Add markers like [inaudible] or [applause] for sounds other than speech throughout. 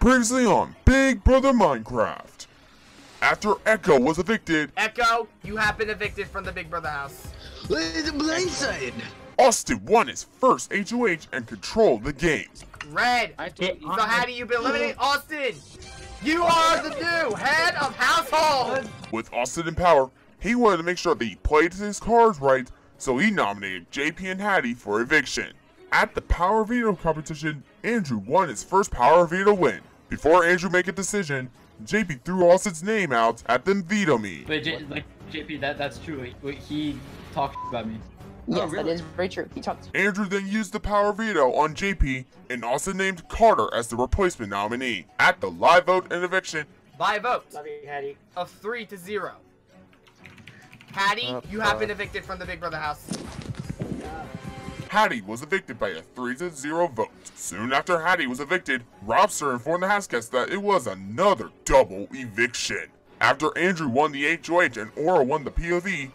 Previously on Big Brother Minecraft. After Echo was evicted, Echo, you have been evicted from the Big Brother house. The blind side. Austin won his first HOH and controlled the game. Red. I So how do you been eliminated? Austin, you are the new head of household. With Austin in power, he wanted to make sure that he played his cards right, so he nominated JP and Hatty for eviction. At the Power Veto competition, Andrew won his first Power Veto win. Before Andrew make a decision, JP threw Austin's name out at the veto me. Wait, J- like JP, that that's true. Wait, wait, he talked about me. Yes, really? that is very true. He talked. Andrew then used the power veto on JP, and Austin named Carter as the replacement nominee. At the live vote and eviction, By a vote Love you, Hatty. of three to zero. Hatty, Uh, you have uh. been evicted from the Big Brother house. Hatty was evicted by a 3 to 0 vote. Soon after Hatty was evicted, Robster informed the houseguests that it was another double eviction. After Andrew won the HOH and Aura won the POV,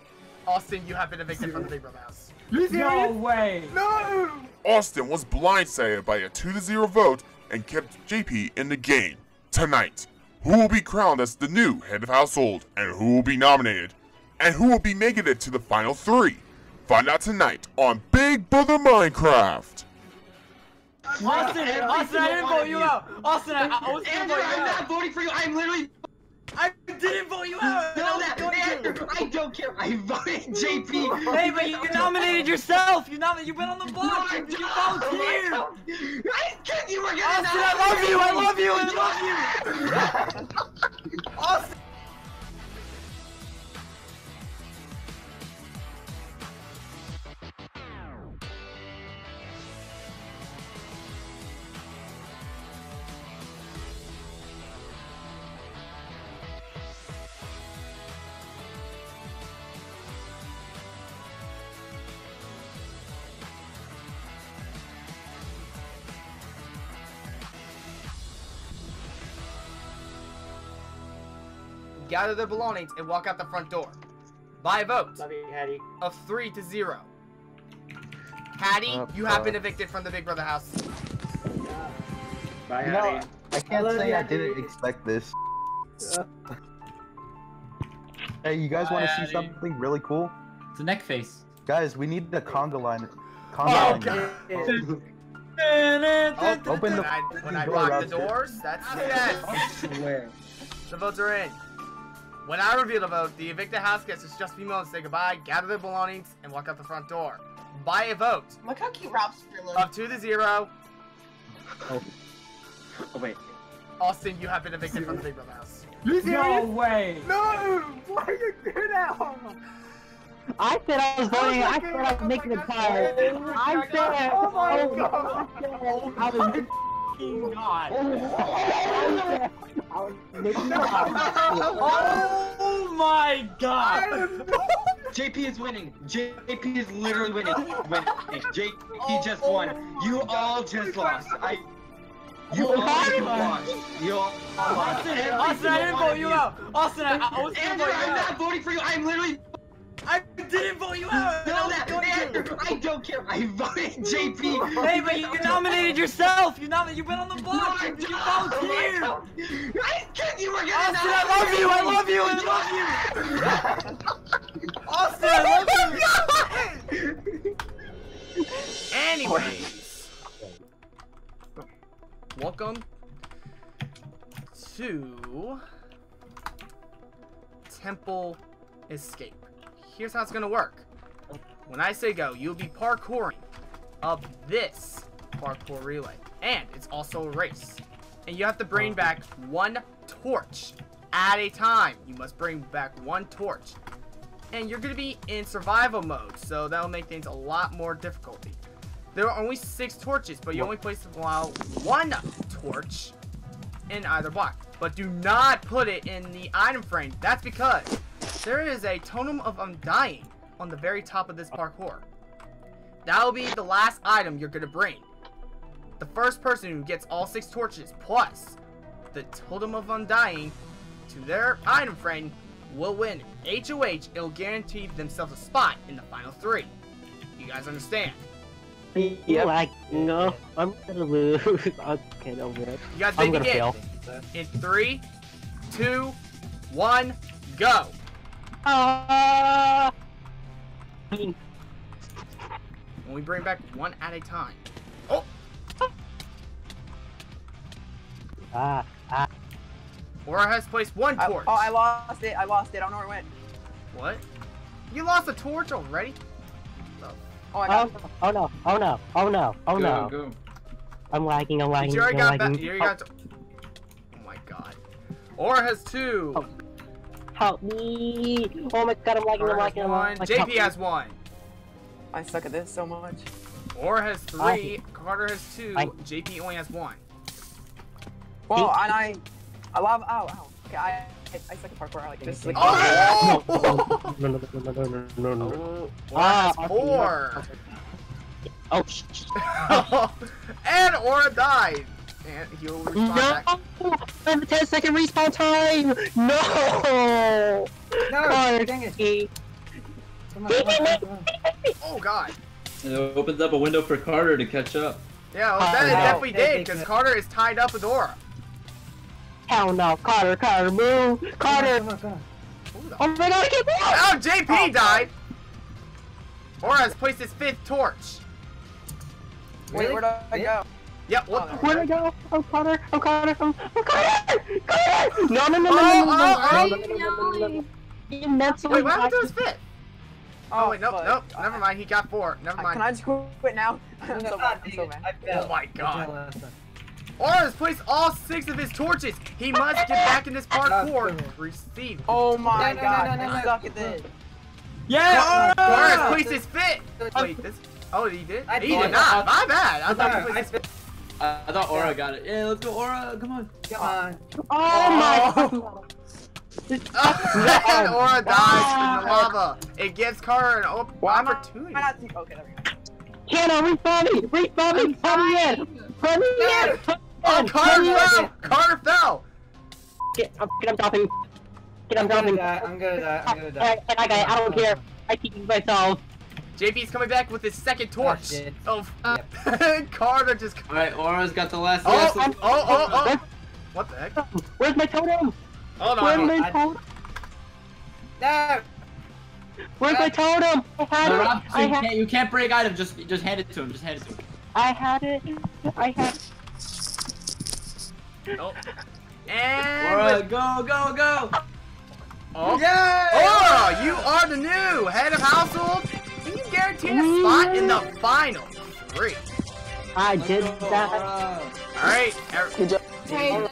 Austin, you have been evicted from the Big Brother house. No way! No. Austin was blindsided by a 2 to 0 vote and kept JP in the game. Tonight, who will be crowned as the new head of household, and who will be nominated, and who will be making it to the final three? Find out tonight on Big Brother Minecraft. Austin, Austin, I didn't vote you out! Austin, I, I was Andrew, vote you I'm out! not voting for you. I'm literally. I didn't vote you out! No, that going to. Andrew, I don't care. I voted [laughs] JP. Hey, but you, you nominated yourself! You nominated, you went on the block! I you, you don't. volunteered! I think you were gonna. Austin, I love you! I love you! I love you! Austin! Gather their belongings and walk out the front door. By a vote Love you, Hatty. of three to zero. Hatty, oh, you have been evicted from the Big Brother house. Bye, You know, Hatty. I can't love say you, I Anthony. didn't expect this. hey, you guys want to see something really cool? It's a neck face. Guys, we need the conga line. Conga Oh, line. God. Yeah. [laughs] Oh, Open when the I, when I door, lock the Robster. doors, that's yes. Where? The votes are in. When I reveal the vote, the evicted house guests is just female and say goodbye, gather their belongings, and walk out the front door. By a vote Look how cute Rob's looks. of two to zero, oh. oh, wait. Austin, you have been evicted from the Big Brother house. No way! No! Why are you do that? I said I was voting. Oh I said I was making a tie. I said. Oh my oh, oh God. I was making God! I was making a tie. Oh my god! JP is winning. JP is literally winning. winning. JP oh just won. You all just lost. I. You all just lost. You all lost. Austin, Every Austin, I didn't single vote you out! Austin, I, I was gonna Andrew, vote you I'm not voting for you. I'm literally. I didn't vote you out! No, I that I don't care. I voted [laughs] JP. Hey, but you, you nominated yourself! You nominated, you went on the No, block! I you, volunteered! I think you were gonna. Austin, I love you! I love you! I love you! [laughs] Austin, I love you! [laughs] Anyways, welcome to Temple Escape. Here's how it's gonna work. When I say go, you'll be parkouring of this parkour relay, and it's also a race. And you have to bring oh. back one torch at a time. You must bring back one torch and you're gonna be in survival mode, so that'll make things a lot more difficulty. There are only six torches, but you only place allow one torch in either block. But do not put it in the item frame. That's because there is a totem of undying on the very top of this parkour. That'll be the last item you're gonna bring. The first person who gets all six torches plus the totem of undying to their item frame will win HOH. It'll guarantee themselves a spot in the final three. You guys understand? Yep. Like, no, I'm gonna lose. okay, no, man. You guys I'm gonna begin. fail. In three, two, one, go. Ah! When we bring back one at a time. Oh! Ah, ah. Aura has placed one I, torch. oh, I lost it. I lost it. I don't know where it went. What? You lost a torch already? Oh, I Oh, got no, oh no, oh no, oh no, oh go, no. go. I'm lagging, I'm lagging, you already I'm got that. lagging. You already got. Oh my god. Aura has two. Oh, Help me! Oh my god, I'm lagging, I'm Aura lagging, I'm lagging. JP has one. I suck at this so much. Aura has I- three. Carter has two. I- JP only has one. Well, and I, I love. Oh, oh. Okay, I, I, I suck at parkour. I like this. Like, Oh! No, no, no, no, no, no, no, no. Oh, Aura Ah, has okay, four. [laughs] Oh, sh- sh- [laughs] and Aura died. And he'll respawn back. no! I have a 10 second respawn time! No! No, Connor, dang it. he- Come on, come on, come on. Oh god. It opens up a window for Carter to catch up. Yeah, well, that it Oh, no. definitely They- did because Carter is tied up with Aura. Hell no, Carter, Carter, move! Carter! Come on, come on. Who the Oh my god, I can't move! Oh, JP Oh, died! Aura has placed his fifth torch. Wait, where do I go? Yep, what? Oh, Where'd I go? Oh, Carter, oh, Carter, oh, oh, Carter! Carter! No, no, no, no, Oh, no, no, oh, no, oh. no, no, no, no, no, no. You mentally Wait, what happened to his fifth? Oh, wait, nope, fuck. nope, never mind, he got four. Never Uh, mind. Can I just quit now? I'm so mad. I'm so I mad. failed. Oh my I failed god. last time. Aura has placed all six of his torches. He must get back in this parkour. Receive. Oh my No, no, no, god, no, no, I no. suck at this. Yeah! Aura has Ah! placed his fifth. Wait, this. Oh, he did? I He did. did not. My bad. I thought he Sorry, I placed his failed. I, I thought Aura got it. Yeah, let's go, Aura. Come on. Come oh. on. Oh my oh. god! [laughs] and Aura dies in the lava. It gives Carter an op- Why am I- opportunity. Why not see- Okay, there we go. Hannah, respawn me! Respawn me! Put me in! Put me in! Put Oh, in! Carter Put me fell! Carter fell! Get, I'm, get, I'm dropping. Get, I'm I'm gonna dropping. die. I'm gonna die. I'm gonna die. Alright, I got it. I don't care. I keep myself. JP's coming back with his second torch. shit. Oh, uh, [laughs] Carter just. Alright, Aura's got the last Oh, yes. oh, oh, oh, oh. What the heck? Where's my totem? Hold Where's my I- totem? No! Where's my totem? I had No, it. Rob, I you, had. can't, you can't break item. Just, just hand it to him. Just hand it to him. I had it. I had. Oh. [laughs] And. Aura, with- go, go, go! Oh. Yay! Aura, you are the new head of household. Can a spot in the final three? I did that. All right. er- Good job.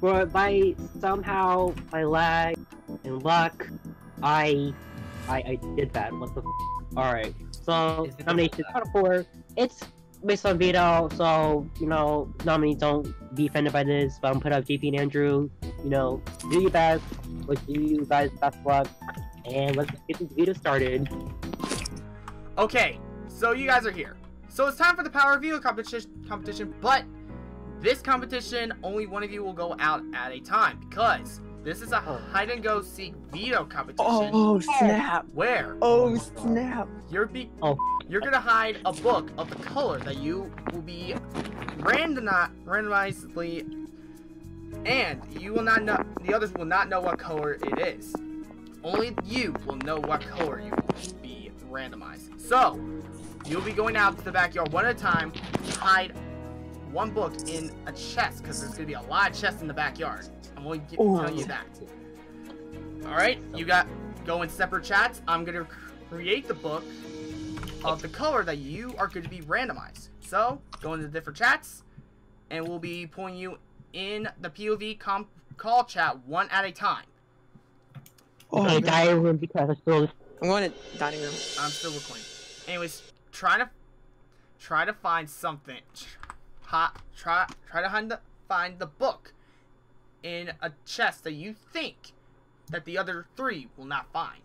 But by somehow my lag and luck, I, I, I did that. What the? F- All right. So Is it- nomination out of four. It's based on veto, so you know nominees don't be offended by this. But I'm put up JP and Andrew. You know, do your best. Wish you guys best luck, and let's get this veto started. Okay, so you guys are here. So it's time for the power reveal competition. Competition, but this competition, only one of you will go out at a time because this is a oh. hide and go seek veto competition. Oh snap! Where Oh snap! you're be Oh. you're gonna hide a book of the color that you will be random randomizedly, and you will not know. The others will not know what color it is. Only you will know what color you will be randomized. So you'll be going out to the backyard one at a time hide one book in a chest because there's gonna be a lot of chests in the backyard. I'm only gi- Ooh. telling you that. All right, you got go in separate chats. I'm gonna create the book of the color that you are going to be randomized. So go into different chats, and we'll be pulling you in the POV comp call chat one at a time. Oh, okay, man. diary room because I still. I'm going to dining room. I'm still recording. Anyways, try to try to find something. Hot. Try try to find the find the book in a chest that you think that the other three will not find.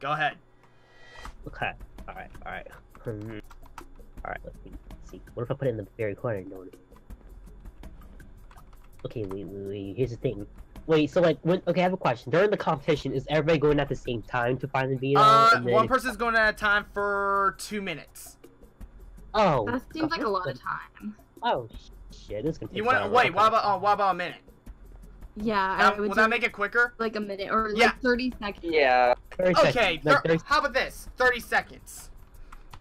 Go ahead. Okay. All right. All right. Hmm. All right. Let's see. Let's see. What if I put it in the very corner? No. Okay. Wait. Wait. Wait. Here's the thing. Wait. So like, when? Okay. I have a question. During the competition, is everybody going at the same time to find the video? Uh, and then- one person's going at a time for two minutes. Oh. That seems like a lot of time. Oh shit, this can take You want? forever. Wait. What about? Uh, what about a minute? Yeah, That- I would will that make it quicker? like a minute or like Yeah. 30 seconds. Yeah. 30 Okay. seconds. Like, 30 how about this? Thirty seconds.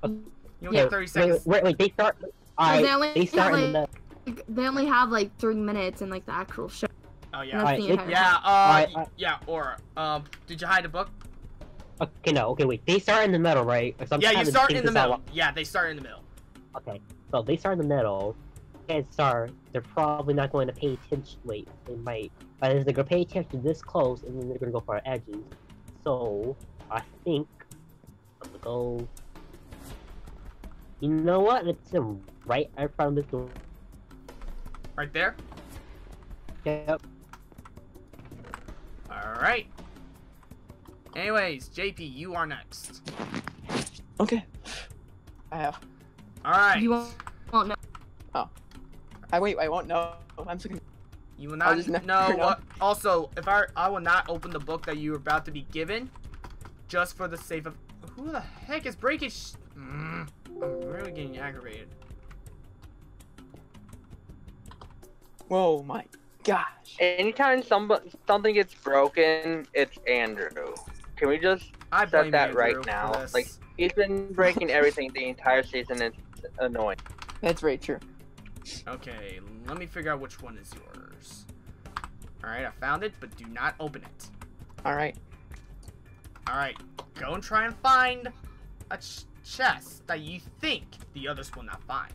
Okay. You'll Yeah. get thirty seconds. wait, wait, they start. Alright, they only they start have, in the. They only have like three minutes in like the actual show. Oh That's yeah. Alright, the it- Yeah. Uh. Alright, y- alright. Yeah. Or um. Did you hide a book? Okay, no, okay, wait. They start in the middle, right? Or Yeah. You start they in the middle. out- Yeah. They start in the middle. Okay, so they start in the middle. And start, they're probably not going to pay attention. Wait, they might. But if they're going to pay attention this close, and then they're going to go for our edges. So, I think. I'm going to go. You know what? It's them right in front of this door. Right there. Yep. All right. Anyways, JP, you are next. Okay. I have. All right. You won't, won't know. I wait. I won't know. I'm so confused. You will not know know. what. Also, if I I will not open the book that you are about to be given, just for the sake of. Who the heck is breaking? Sh- mm, I'm really getting aggravated. Whoa, my gosh. Anytime somebody something gets broken, it's Andrew. Can we just I set blame that Andrew right now? Like he's been breaking everything the entire season. It's annoying. That's very true. Okay, let me figure out which one is yours. All right, I found it, but do not open it. All right. All right, go and try and find a ch- chest that you think the others will not find.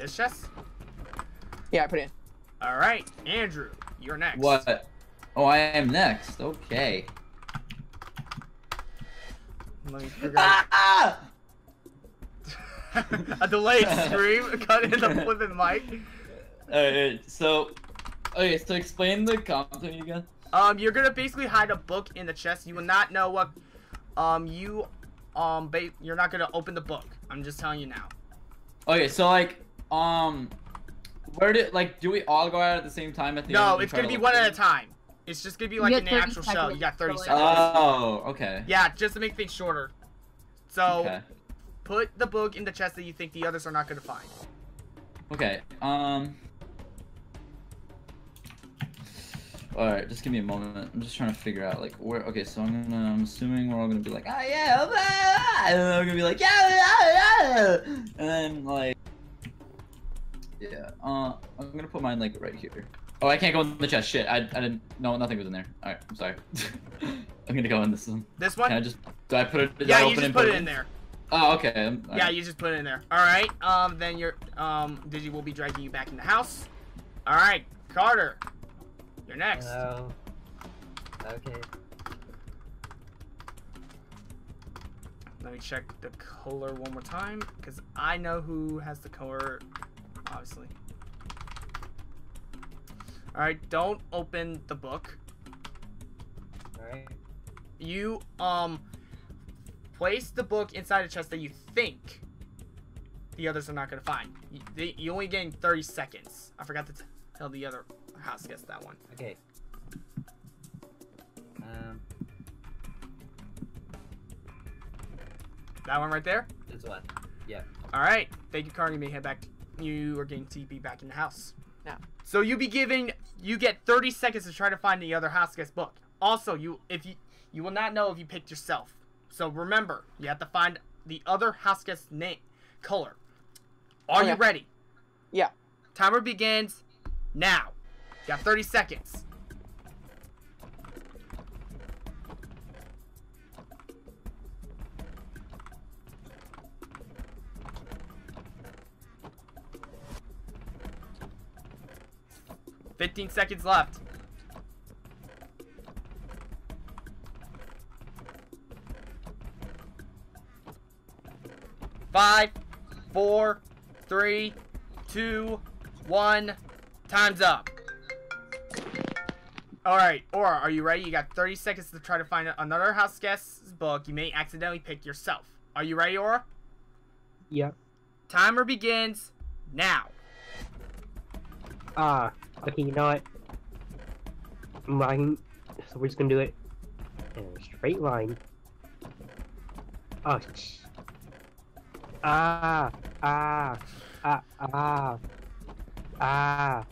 This chest? Yeah, I put it in. All right, Andrew, you're next. What? Oh, I am next. Okay. Let me figure out. Ah! [laughs] a delayed [laughs] scream cut in the flipping mic. Alright, so okay, so explain the content again. Um, you're gonna basically hide a book in the chest. You will not know what. Um, you, um, ba- you're not gonna open the book. I'm just telling you now. Okay, so like, um, where did like do we all go out at the same time at the end? No, and it's gonna be one at a time. It's just gonna be like an in get the 30 actual show. You got 30 seconds. Oh, okay. Yeah, just to make things shorter. So Okay. put the book in the chest that you think the others are not gonna find. Okay. Um. All right, just give me a moment. I'm just trying to figure out like where. Okay, so I'm gonna. I'm assuming we're all gonna be like, ah, yeah, ah, and then I'm gonna be like, yeah, yeah, yeah, and then like, yeah. Uh, I'm gonna put mine like right here. Oh, I can't go in the chest. Shit, I, I didn't. No, nothing was in there. All right, I'm sorry. [laughs] I'm gonna go in this one. This one? Can I just? Do I put it? do I yeah, you open just and put it in there. Oh, okay. All Yeah, right. you just put it in there. All right. Um, then you're um, Digi will be dragging you back in the house. All right, Carter, you're next. Oh. Okay. Let me check the color one more time, because I know who has the color, obviously. Alright, don't open the book. Alright. You, um, place the book inside a chest that you think the others are not going to find. You, they, you only gain 30 seconds. I forgot to t- tell the other house guest that one. Okay. Um, That one right there? this one. Yeah. Alright, thank you, Carter. You may head back. You are getting TP back in the house. Now. So you be giving, you get 30 seconds to try to find the other house guest book. Also, you if you you will not know if you picked yourself. So remember, you have to find the other house guest name, color. Are oh, you ready? Yeah. Timer begins now. You got 30 seconds. Fifteen seconds left. Five, four, three, two, one. Time's up. Alright, Aura, are you ready? You got 30 seconds to try to find another house guest's book. You may accidentally pick yourself. Are you ready, Aura? Yep. Timer begins now. Ah, okay, you know what? I'm lying. So we're just gonna do it. in a straight line. Oh, ah, ah, ah, ah, ah,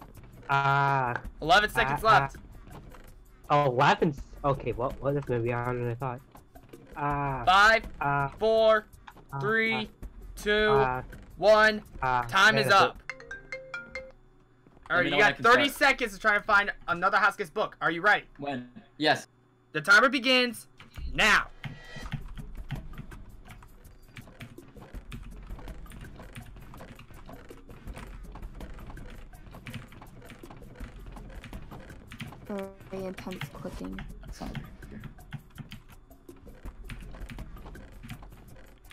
ah. 11 seconds ah, left. Oh, 11. Okay, well, well, that's gonna be harder than I thought. Ah, Five, ah, four, ah, three, two, ah, one. ah. Time is up. Alright, you know when I got 30 start. seconds to try and find another houseguest's book. Are you ready? When? Yes. The timer begins now. Very intense clicking. That's not here.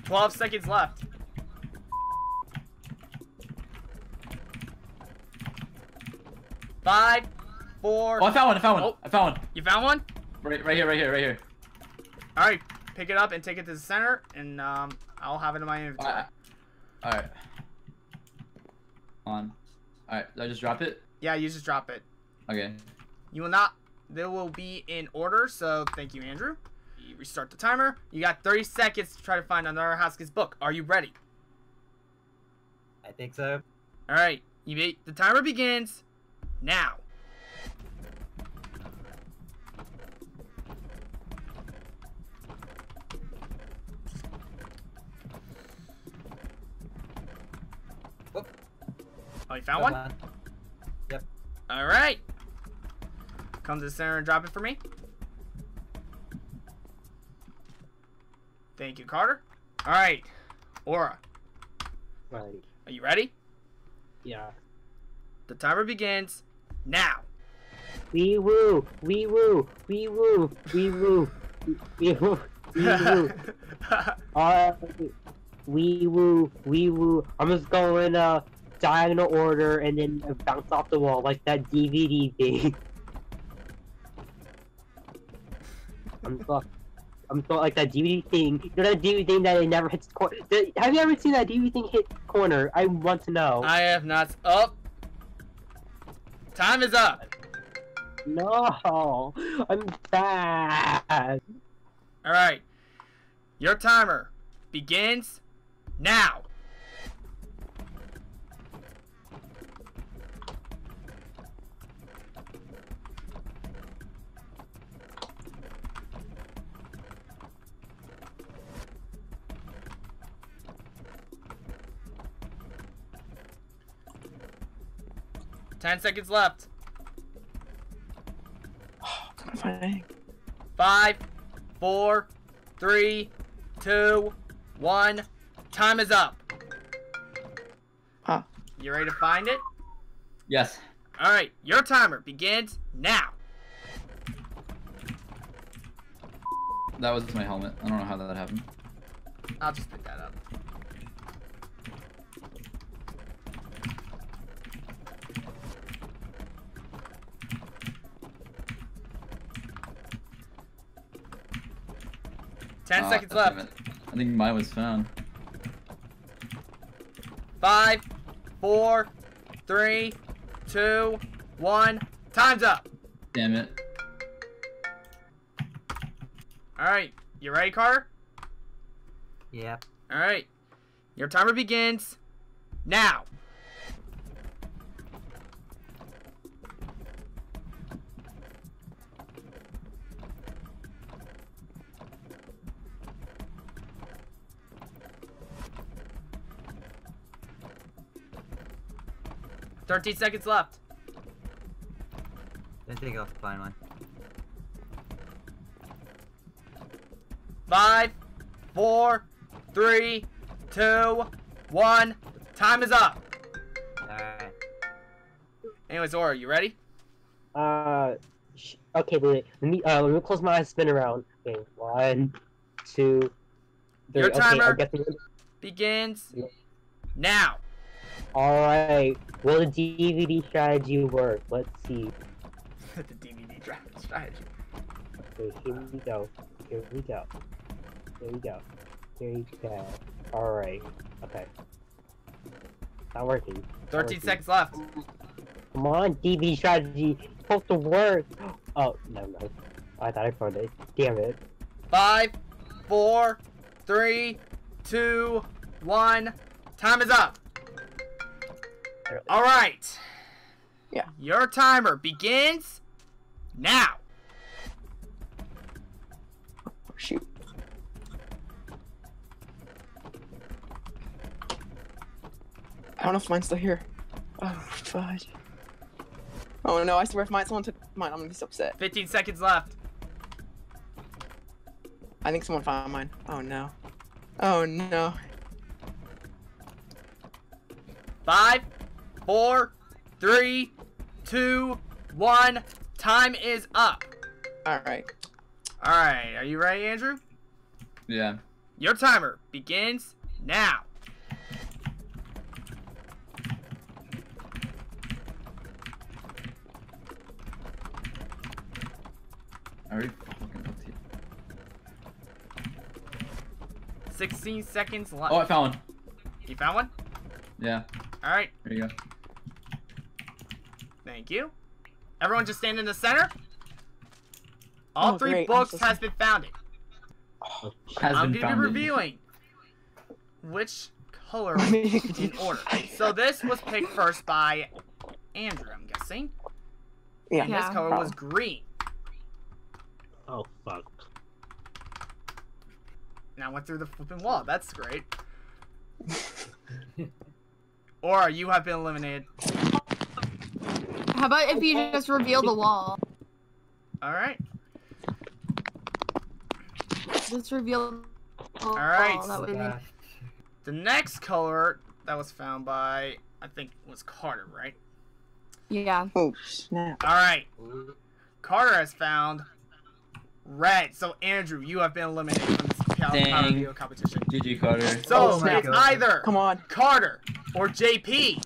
12 seconds left. Five, four. Oh, I found one. I found one. Oh. I found one. You found one? Right, right here. Right here. Right here. All right, pick it up and take it to the center, and um, I'll have it in my inventory. Alright. Alright. On. Alright, did I just drop it? Yeah, you just drop it. Okay. You will not. They will be in order. So thank you, Andrew. You restart the timer. You got 30 seconds to try to find another houseguest's book. Are you ready? I think so. All right. You be, the timer begins now. Whoop. Oh, you found one? On. Yep. All right. Come to the center and drop it for me. Thank you, Carter. All right. Aura, Right. are you ready? Yeah. The timer begins now. Wee woo, wee woo, wee woo, wee woo, wee woo, wee woo. [laughs] Uh, wee woo, wee woo. I'm just going uh diagonal order and then bounce off the wall like that DVD thing. [laughs] I'm so, I'm so like that DVD thing. You know that DVD thing that it never hits the corner. Have you ever seen that DVD thing hit corner? I want to know. I have not. Up. Time is up. No, I'm bad. All right. Your timer begins now. Ten seconds left. [sighs] Five, four, three, two, one. Time is up. Huh. You ready to find it? Yes. All right, your timer begins now. That was my helmet. I don't know how that happened. I'll just pick that up. Ten Ah, seconds left. it. I think mine was found. Five, four, three, two, one. Time's up. Damn it. All right, you ready, Carter? Yep. All right, your timer begins now. Thirteen seconds left. I think I'll find one. Five, four, three, two, one. Time is up. Alright. Anyways, Aura, you ready? Uh, sh- okay, wait, let me, uh, let me close my eyes, spin around. Okay, one, two, three. Your timer. I'm. Begins Yeah. now. Alright, will the DVD strategy work? Let's see. [laughs] the DVD strategy. Okay, here we go. Here we go. Here we go. Here we go. Alright, okay. Not working. Not 13 working. seconds left. Come on, DVD strategy. It's supposed to work. [gasps] Oh, no, no. I thought I found it. Damn it. Five, four, three, two, one. Time is up. All right. Yeah. Your timer begins now. Oh, shoot. I don't know if mine's still here. Oh, fudge. Oh no, I swear if mine, someone took mine, I'm gonna be so upset. 15 seconds left. I think someone found mine. Oh no. Oh no. Five, four, three, two, one. Time is up. Alright. All right. Are you ready, Andrew? Yeah. Your timer begins now. I already fucking looked here. 16 seconds left. Oh, I found one. You found one? Yeah. All right. There you go. Thank you. Everyone just stand in the center. All Oh, three great, books so has been founded. Has I'm been gonna be founded. revealing which color [laughs] in order. So this was picked first by Andrew, I'm guessing. Yeah. And this Yeah. color was green. Oh fuck. Now I went through the flipping wall. That's great. [laughs] or you have been eliminated. How about if you just reveal the wall? All right. Just reveal the wall. right. That The next color that was found by I think was Carter, right? Yeah. Oh snap. All right. Carter has found red. So Andrew, you have been eliminated from this Power Power Dang. Competition. GG Carter. So Oh it's either Come on. Carter or JP.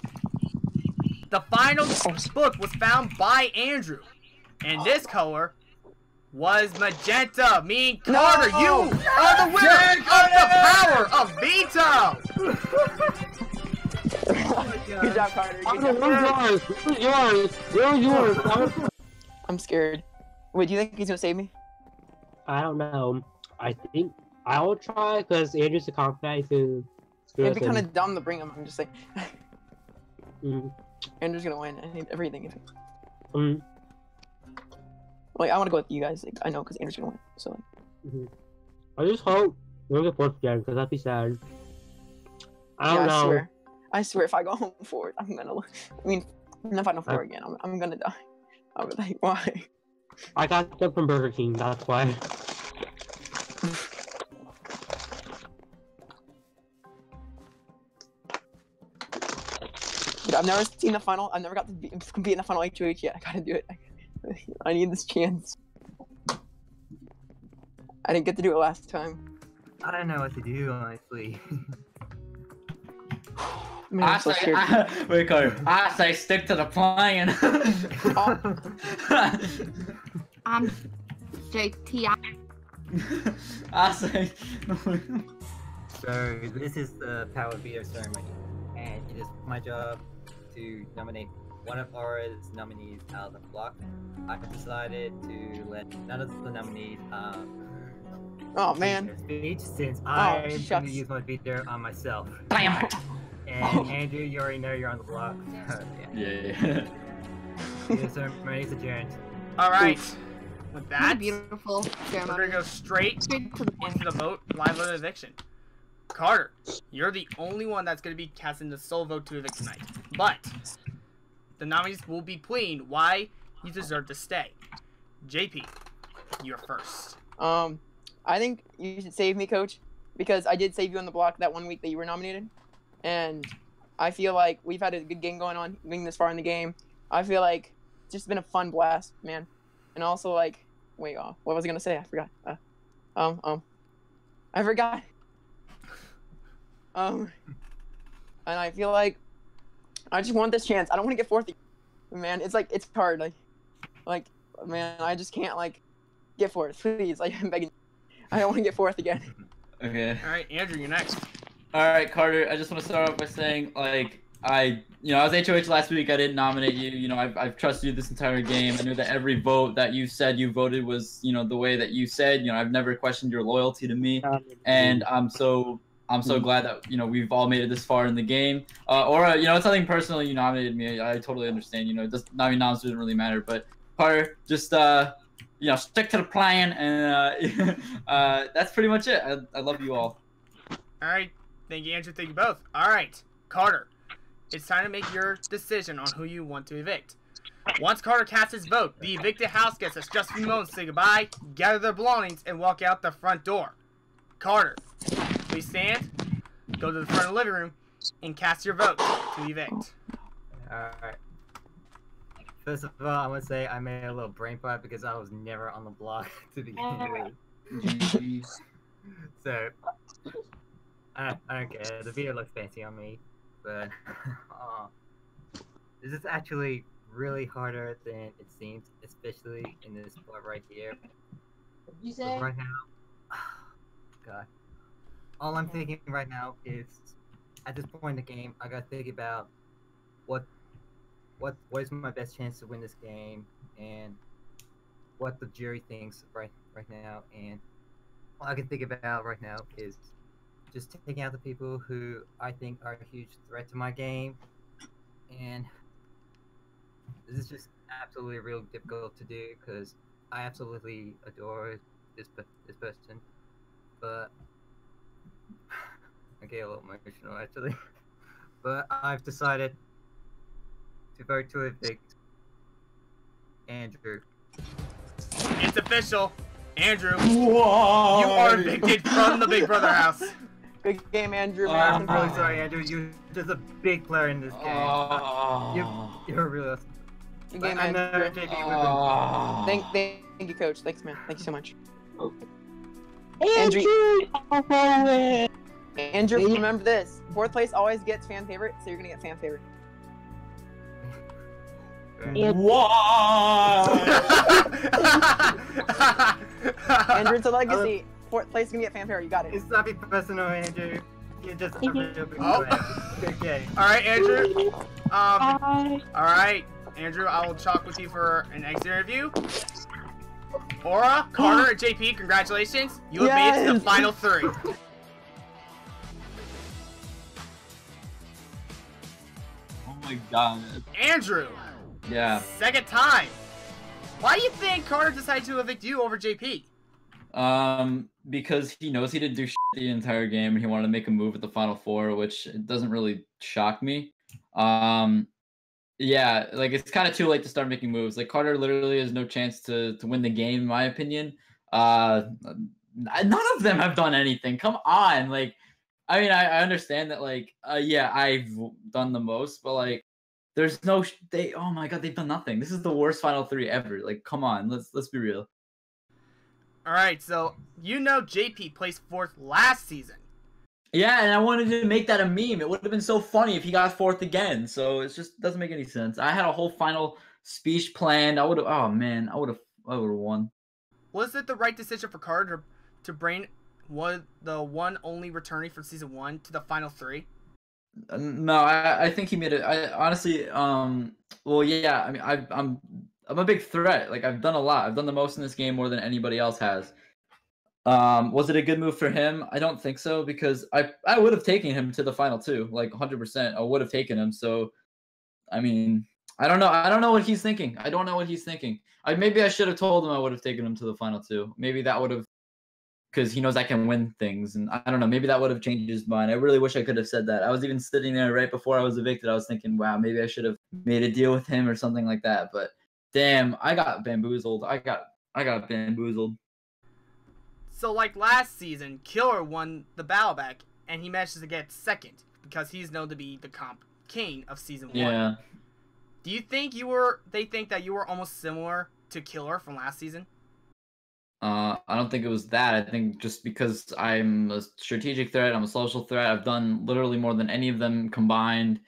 The final book was found by Andrew, and this color was magenta. Meaning Carter, you are the winner of the power of veto. [laughs] Good job, Carter. Good job. where's yours? Yours? Yours? I was- I'm scared. Wait, do you think he's gonna save me? I don't know. I think I'll try because Andrew's a confidant to. It'd be kind of dumb to bring him. I'm just like, [laughs] Mm, Andrew's gonna win. I need everything. mm, Like, I want to go with you guys. Like, I know because Andrew's gonna win. So, like, mhm. I just hope we don't get fourth again because that'd be sad. I don't I know. swear. I swear, if I go home fourth, I'm gonna. lo- I mean, if I don't four again, I'm, I'm gonna die. [laughs] I'll be like, why? I got them from Burger King. That's why. [laughs] I've never seen the final. I've never got to be, compete in the final HOH yet. I gotta do it. [laughs] I need this chance. I didn't get to do it last time. I don't know what to do, honestly. [sighs] Man, I I'm so say. I, wait, Carter. I say stick to the plan. [laughs] Um, I'm JT. I- I say. [laughs] so this is the power veto ceremony, and it is my job to nominate one of Aura's nominees out of the block. I've decided to let none of the nominees um, Oh man. speech since Oh, I'm going to use my veto on myself. Bam. And [laughs] Oh. Andrew, you already know you're on the block. So, [laughs] yeah. Yeah. The [laughs] ceremony is adjourned. All right. With that, beautiful we're gonna go straight Straight to the into the vote live vote eviction. Carter, you're the only one that's gonna be casting the sole vote to evict tonight. But the nominees will be pleading why you deserve to stay. JP, you're first. Um, I think you should save me, coach, because I did save you on the block that one week that you were nominated, and I feel like we've had a good game going on, being this far in the game. I feel like it's just been a fun blast, man, and also like, wait, what was I gonna say? I forgot. Uh, um, um, I forgot. Um, and I feel like I just want this chance. I don't want to get fourth, man. It's like it's hard, like, like, man, I just can't like get fourth, please. Like, [laughs] I'm begging. I don't want to get fourth again. [laughs] okay. All right, Andrew, you're next. All right, Carter. I just want to start off by saying, like, I, you know, I was HOH last week. I didn't nominate you. You know, I've, I've trusted you this entire game. I knew that every vote that you said you voted was, you know, the way that you said. You know, I've never questioned your loyalty to me, and I'm so I'm so glad that you know we've all made it this far in the game. Uh, or you know, it's nothing personal. You nominated me. I totally understand. You know, it does nominating noms didn't really matter. But Carter, just uh, you know, stick to the plan, and uh, [laughs] uh, that's pretty much it. I, I love you all. All right. Thank you, Andrew. Thank you both. All right, Carter. It's time to make your decision on who you want to evict. Once Carter casts his vote, the evicted house guests has just a few moments to say goodbye, gather their belongings, and walk out the front door. Carter, please stand, go to the front of the living room, and cast your vote to evict. Alright. First of all, I want to say I made a little brain fart because I was never on the block [laughs] to begin with. [laughs] so, I don't, I don't care. The video looks fancy on me, but uh, [laughs] this is actually really harder than it seems, especially in this spot right here. you So say? Right now, [sighs] God. All I'm thinking right now is, at this point in the game, I gotta think about what, what, what is my best chance to win this game, and what the jury thinks right, right now, and all I can think about right now is just taking out the people who I think are a huge threat to my game, and this is just absolutely real difficult to do because I absolutely adore this this person, but I get a little emotional actually. [laughs] But I've decided to vote to evict Andrew. It's official. Andrew, you are evicted from the Big Brother house. [laughs] Good game, Andrew. Oh, I'm really sorry, Andrew. You're just a big player in this game. you, you're really awesome. Good game, Andrew. JP would've- oh. Thank, thank, thank you, coach. Thanks, man. Thank you so much. Andrew! Andrew, remember this. Fourth place always gets fan favorite, so you're gonna get fan favorite. Andrew, it's a legacy. [laughs] Fourth place is gonna get fan favorite. You got it. It's not be personal, Andrew. You're just a real big Oh. player. Good game. All right, Andrew. Um. All right, Andrew. I will talk with you for an exit interview. Aura, [gasps] Carter, and JP, congratulations. You have made it to the final three. [laughs] Oh my god. Andrew, Yeah. second time. Why do you think Carter decided to evict you over JP? Um, because he knows he didn't do shit the entire game, and he wanted to make a move at the final four, which doesn't really shock me. Um, yeah, like it's kind of too late to start making moves. Like Carter literally has no chance to to win the game, in my opinion. Uh, none of them have done anything. Come on, like, I mean, I, I understand that, like, uh, yeah, I've done the most, but like, there's no sh- they. Oh my god, they've done nothing. This is the worst final three ever. Like, come on, let's let's be real. All right, so you know JP placed fourth last season. Yeah, and I wanted to make that a meme. It would have been so funny if he got fourth again. So it just doesn't make any sense. I had a whole final speech planned. I would have. Oh man, I would have. I would have won. Was it the right decision for Carter to, bring one the one only returning from season one to the final three? No, I, I think he made it. I honestly, um, well, yeah. I mean, I, I'm, I'm a big threat. Like I've done a lot. I've done the most in this game more than anybody else has. Um, was it a good move for him? I don't think so because I, I would have taken him to the final two, like 100%. I would have taken him. So, I mean, I don't know. I don't know what he's thinking. I don't know what he's thinking. I maybe I should have told him I would have taken him to the final two. Maybe that would have because he knows I can win things. And I don't know, maybe that would have changed his mind. I really wish I could have said that. I was even sitting there right before I was evicted. I was thinking, wow, maybe I should have made a deal with him or something like that. But damn, I got bamboozled. I got I got bamboozled. So like last season, Killer won the battle back, and he manages to get second because he's known to be the comp king of season one. Yeah. Do you think you were? They think that you were almost similar to Killer from last season. Uh, I don't think it was that. I think just because I'm a strategic threat, I'm a social threat. I've done literally more than any of them combined.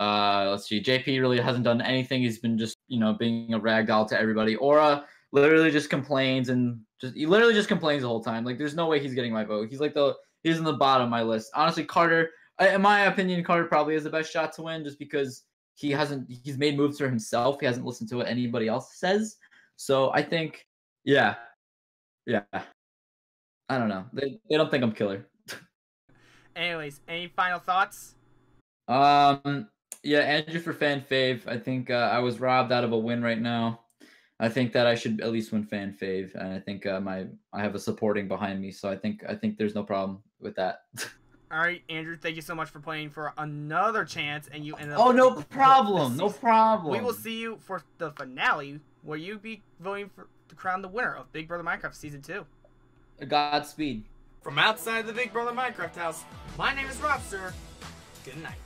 Uh, let's see. JP really hasn't done anything. He's been just, you know, being a ragdoll to everybody. Aura literally just complains and just he literally just complains the whole time. Like, there's no way he's getting my vote. He's like the he's in the bottom of my list. Honestly, Carter, in my opinion, Carter probably has the best shot to win, just because he hasn't he's made moves for himself. He hasn't listened to what anybody else says. So I think, yeah, yeah. I don't know. They they don't think I'm killer. [laughs] Anyways, any final thoughts? Um, yeah, Andrew for fan fave. I think uh, I was robbed out of a win right now. I think that I should at least win fan fave, and I think uh, my I have a supporting behind me, so I think I think there's no problem with that. [laughs] All right, Andrew, thank you so much for playing for another chance, and you ended up. oh, no problem, no problem. We will see you for the finale, where you be voting for to crown the winner of Big Brother Minecraft Season Two. Godspeed. From outside the Big Brother Minecraft house, my name is Robster. Good night.